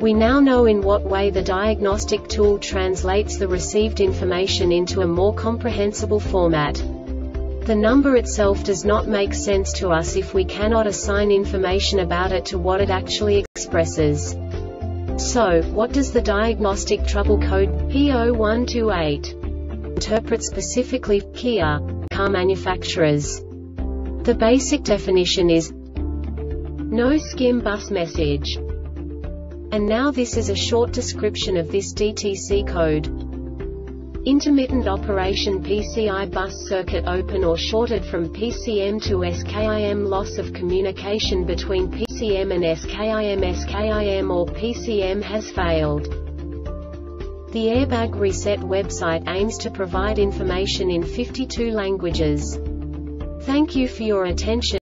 We now know in what way the diagnostic tool translates the received information into a more comprehensible format. The number itself does not make sense to us if we cannot assign information about it to what it actually expresses. So, what does the diagnostic trouble code P0128 interpret specifically Kia car manufacturers? The basic definition is no skim bus message. And now this is a short description of this DTC code. Intermittent operation PCI bus circuit open or shorted from PCM to SKIM loss of communication between PCM and SKIM SKIM or PCM has failed. The Airbag Reset website aims to provide information in 52 languages. Thank you for your attention.